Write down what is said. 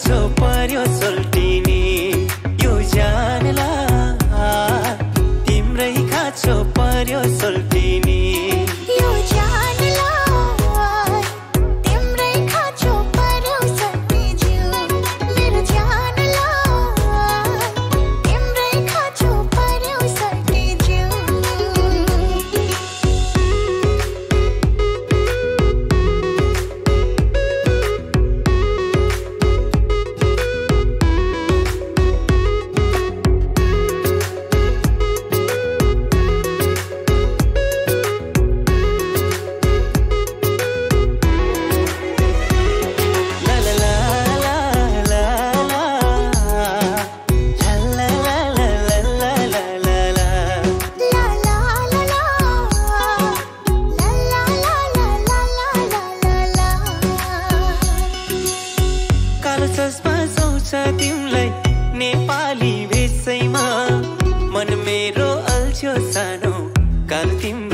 छो परियो जसमा सोच नेपाली भेषैमा मन मेरो अल्छ्यो सानो काल तिम्रो